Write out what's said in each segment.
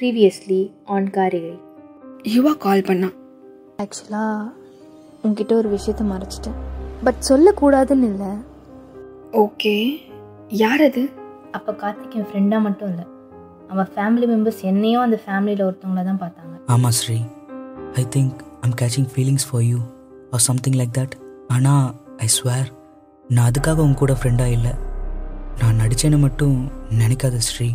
Previously on காரிகை. யுவா call பண்ணா. ஆக்சுவலாக உங்ககிட்ட ஒரு விஷயத்த மறைச்சிட்டேன். பட் சொல்லக்கூடாதுன்னு இல்லை. ஓகே யார் அது? அப்போ கார்த்திக் என் ஃப்ரெண்டாக மட்டும் இல்லை. அவன் ஃபேமிலி மெம்பர்ஸ் என்னையும் அந்த ஃபேமிலியில் ஒருத்தவங்கள தான் பார்த்தாங்க. ஆமாம் Sri. I think I'm catching feelings for you or something like that ஆனால் ஐ ஸ்வேர் நான் அதுக்காக உன் கூட ஃப்ரெண்டாக இல்லை. நான் நடித்தேன்னு மட்டும் நினைக்காத Sri.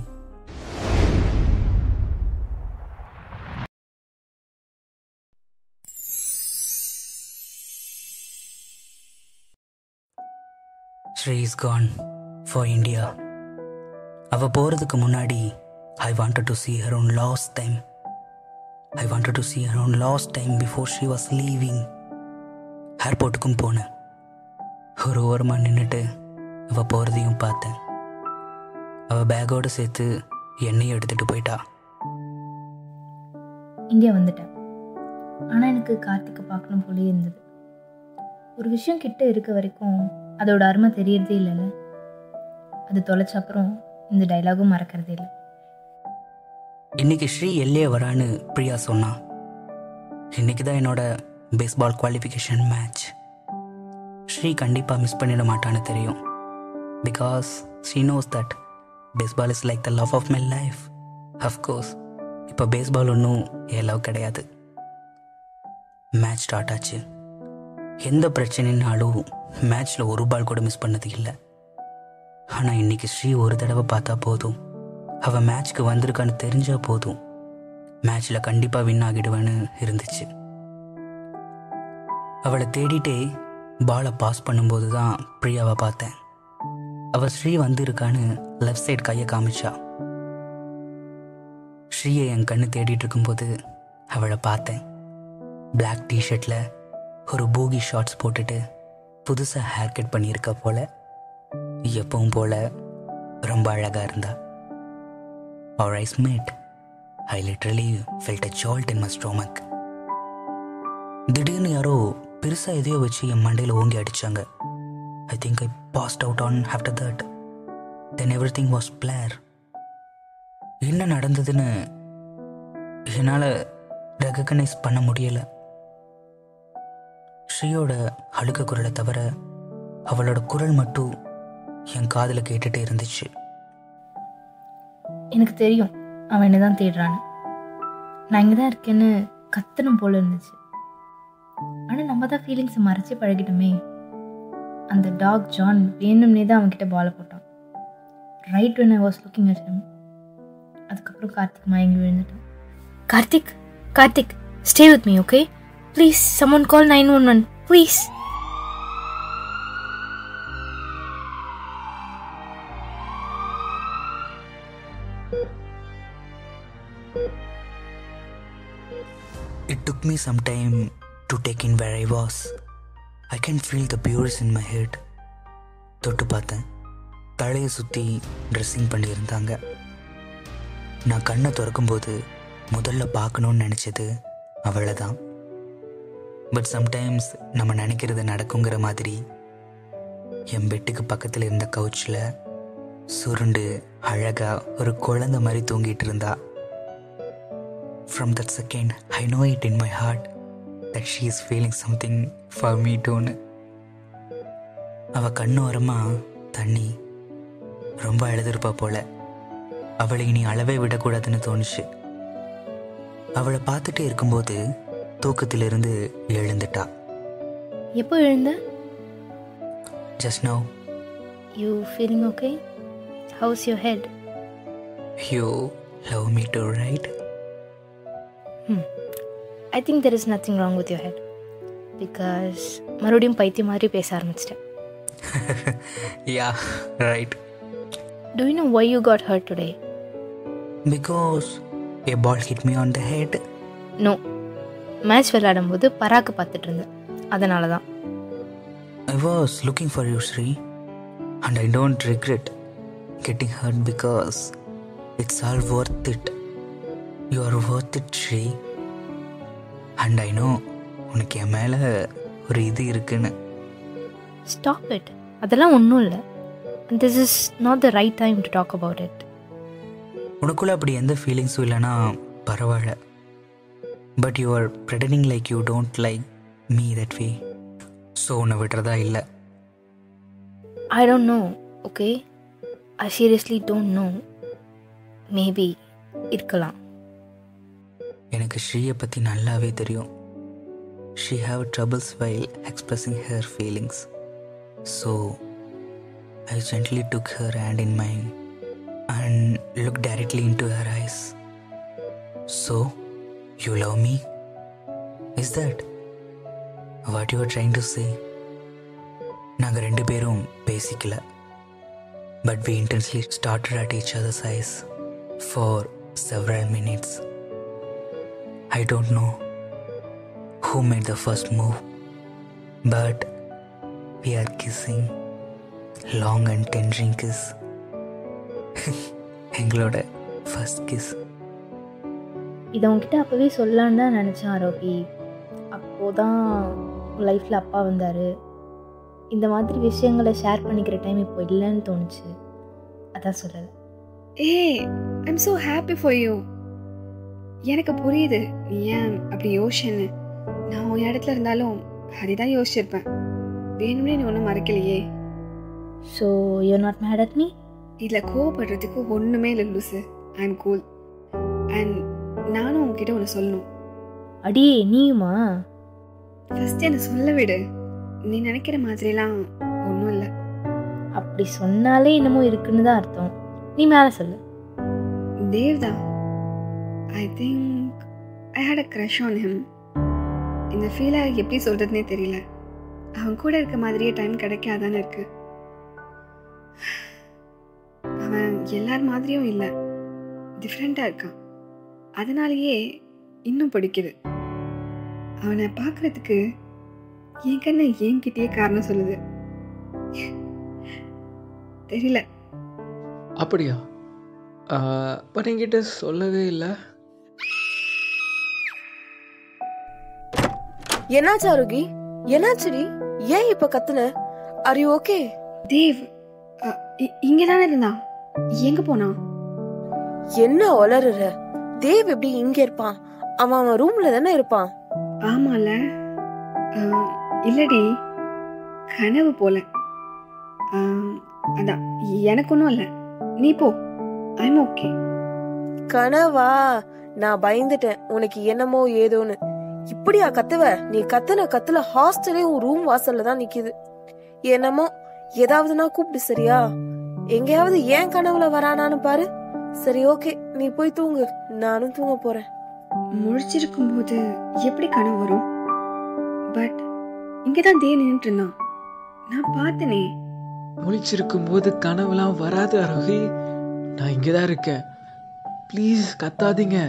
Sri is gone for India அவள் போகிறதுக்கு முன்னாடி I wanted to see her own last time I wanted to see her own last time before she was leaving ஏர்போர்ட்டுக்கும் போனேன். ஒரு ஓரமாக நின்றுட்டு அவள் போகிறதையும் பார்த்தேன். அவள் பேக்கோடு சேர்த்து என்னையும் எடுத்துகிட்டு போயிட்டா. இங்கே வந்துட்டேன் ஆனால் எனக்கு கார்த்திக்கை பார்க்கணும் போலே இருந்தது. ஒரு விஷயம் கிட்ட இருக்க வரைக்கும் அதோட அருமை தெரியறதே இல்லைல்ல. அது தொலைச்ச அப்புறம் இந்த டைலாகும் மறக்கிறதே இல்லை. இன்னைக்கு ஸ்ரீ எல்லையே வரான்னு பிரியா சொன்னா இன்னைக்கு தான் என்னோட பேஸ்பால் குவாலிஃபிகேஷன் மேட்ச் ஸ்ரீ கண்டிப்பாக மிஸ் பண்ணிட மாட்டான்னு தெரியும். Because she knows that baseball is like the love of my life of course இப்போ பேஸ்பால் ஒன்றும் என் லவ் கிடையாது. மேட்ச் ஸ்டார்ட் ஆச்சு. எந்த பிரச்சனைனாலும் மேட்ச்சில் ஒரு பால் கூட மிஸ் பண்ணது இல்லை. ஆனால் இன்னைக்கு ஸ்ரீ ஒரு தடவை பார்த்தா போதும். அவள் மேட்ச்க்கு வந்திருக்கான்னு தெரிஞ்சா போதும். மேட்ச்சில் கண்டிப்பாக வின் ஆகிடுவேன்னு இருந்துச்சு. அவளை தேடிட்டே பாலை பாஸ் பண்ணும்போது தான் பிரியாவை பார்த்தேன். அவள் ஸ்ரீ வந்திருக்கான்னு லெஃப்ட் சைட் கையை காமிச்சா. ஸ்ரீயை என் கண்ணு தேடிட்டு இருக்கும்போது அவளை பார்த்தேன். பிளாக் டிஷர்ட்டில் ஒரு பூகி ஷார்ட்ஸ் போட்டுட்டு புதுசாக ஹேர் கட் பண்ணியிருக்க போல எப்பவும் போல ரொம்ப அழகாக இருந்தா. அவர் eyes met I literally felt a salt in my stomach திடீர்னு யாரோ பெருசாக எதையோ வச்சு என் மண்டையில் ஓங்கி அடித்தாங்க I think I passed out on after that then everything was blur என்ன நடந்ததுன்னு என்னால் ரெகக்னைஸ் பண்ண முடியலை. ஸ்ரீயோட அழுக குரலை தவிர அவளோட குரல் மட்டும் என் காதில் கேட்டுட்டே இருந்துச்சு. எனக்கு தெரியும். அவன் என்ன தான் தேடுறான்னு. நான் இங்கே தான் இருக்கேன்னு கத்தணும் போல இருந்துச்சு. ஆனால் நம்ம தான் ஃபீலிங்ஸை மறைச்சி பழகிட்டோமே. அந்த டாக் ஜான் வேணும்னே தான் அவன்கிட்ட பாலை போட்டான். Right when I was looking at him. அதுக்கப்புறம் கார்த்திக் மயங்கி விழுந்துட்டான். Karthik Karthik stay with me okay please someone call nine one one please It took me some time to take in where I was. I can feel the burrs in my head. தொட்டு பார்த்தேன். தலையை சுற்றி dressing பண்ணியிருந்தாங்க. நான் கண்ணை திறக்கும்போது முதல்ல பார்க்கணுன்னு நினச்சது அவளை தான் பட் சம்டைம்ஸ் நம்ம நினைக்கிறது நடக்குங்கிற மாதிரி என் பெட்டுக்கு பக்கத்தில் இருந்த கவுச்சில் சுருண்டு அழகாக ஒரு குழந்தை மாதிரி தூங்கிட்டு இருந்தா. From that second I know it in my heart that she is feeling something for me டூன்னு அவள் கண்ணு ஓரமா தண்ணி ரொம்ப அழுதுருப்பா போல. அவளை இனி அளவே விடக்கூடாதுன்னு தோணுச்சு. அவளை பார்த்துட்டே இருக்கும்போது தூக்கத்திலிருந்து எழுந்துட்டா. எப்போ எழுந்த? Just now you feeling okay how's your head you love me too right I think there is nothing wrong with your head because மறுபடியும் பைத்தியம் மாதிரி பேச ஆரம்பிச்சிட்டேன். Yeah right Do you know why you got hurt today? Because a ball hit me on the head? No match விளையாடும்போது பராக்கு பார்த்துட்டு இருந்தேன். அதனால தான் I was looking for you, Sri, and I don't regret getting hurt because it's all worth it. You are worth it, Sri. And I know உனக்கு என் மேலே ஒரு இது இருக்குன்னு. ஸ்டாப் இட் அதெல்லாம் ஒன்றும் இல்லை. This is not the right time to talk about it உனக்குள்ள அப்படி எந்த ஃபீலிங்ஸும் இல்லைன்னா பரவாயில்ல. But you are pretending like you don't like me that way so உன்னை விடுறதா இல்லை? I don't know okay I seriously don't know maybe இருக்கலாம். எனக்கு ஸ்ரீயை பற்றி நல்லாவே தெரியும். She have troubles while expressing her feelings so I gently took her hand in mind and look directly into her eyes so You love me is that what you are trying to say நாங்கள் ரெண்டு பேரும் பேசிக்கல but we intensely started at each other's eyes for several minutes I don't know who made the first move, but we are kissing. Long and tender kiss. எங்களோட first kiss இதை உங்ககிட்ட அப்போவே சொல்லலான்னு தான் நினச்சேன் ஆரோகி. அப்போது தான் லைஃப்பில் அப்பா வந்தார். இந்த மாதிரி விஷயங்களை ஷேர் பண்ணிக்கிற டைம் இப்போ இல்லைன்னு தோணுச்சு. அதான் சொல்லலை. ஏ I'm so happy for you எனக்கு புரியுது. நீ ஏன் அப்படி யோசிச்சேன்னு? நான் உன் இடத்துல இருந்தாலும் அதை தான் யோசிச்சிருப்பேன். வேணும்னே நீ ஒன்றும் மறைக்கலையே. So you not mad at me இதில் கோவப்படுறதுக்கு ஒன்றுமே இல்லை லூசு. ஐ எம் கூல் அண்ட் நானும் உங்ககிட்ட ஒன்று சொல்லணும். அடியே நீயுமா? ஃபர்ஸ்ட் என்னை சொல்ல விடு. நீ நினைக்கிற மாதிரிலாம் ஒன்றும் இல்லை. அப்படி சொன்னாலே என்னமோ இருக்குன்னு தான் அர்த்தம். நீ மேலே சொல்லு. தேவ் தான் I think I had a crush on him இந்த ஃபீலை எப்படி சொல்கிறதுனே தெரியல. அவன் கூட இருக்க மாதிரியே டைம் கிடைக்காதானே இருக்கு. அவன் எல்லார் மாதிரியும் இல்லை. டிஃப்ரெண்ட்டாக இருக்கான். அதனாலேயே இன்னும் பிடிக்குது. அவனை பார்க்கறதுக்கு என் கண்ணை என்கிட்டயே காரணம் சொல்லுது. தெரியல. அப்படியா? பட் என்கிட்ட சொல்லவே இல்லை. என்னாச்சு ஆரோகி? என்னாச்சுடி? ஏன் இப்ப கத்துன? ஆர் யூ ஓகே தேவ் இங்கே தானே இருந்தான். எங்கே போனான்? என்ன ஒளறுற தேவ் எப்படி இங்க இருப்பான்? அவன் அவன் ரூம்ல தானே இருப்பான்? ஆமால. இல்லடி. கனவு போல. அதான் எனக்கு ஒன்றும் இல்லை. நீ போ. ஐம் ஓகே கனவா? நான் பயந்துட்டேன். உனக்கு என்னமோ ஏதோன்னு. இப்படியா கத்துவ? நீ கத்துன கத்துல ஹாஸ்டலே உன் ரூம் வாசல்ல தான் நிக்குது. என்னமோ? ஏதாவதுனா கூப்பிடு சரியா? எங்கேயாவது ஏன் கனவுல வரானான்னு பாரு. சரி ஓகே நீ போய் தூங்கு. நானும் தூங்க போறேன். முழிச்சிருக்கும் போது எப்படி கனவு வரும்? பட் இங்கே தான் தே நின்றுட்டு இருந்தான் நான் பார்த்தனே. முழிச்சிருக்கும் போது கனவுலாம் வராது அரோகி. நான் இங்கே தான் இருக்கேன். ப்ளீஸ் கத்தாதீங்க.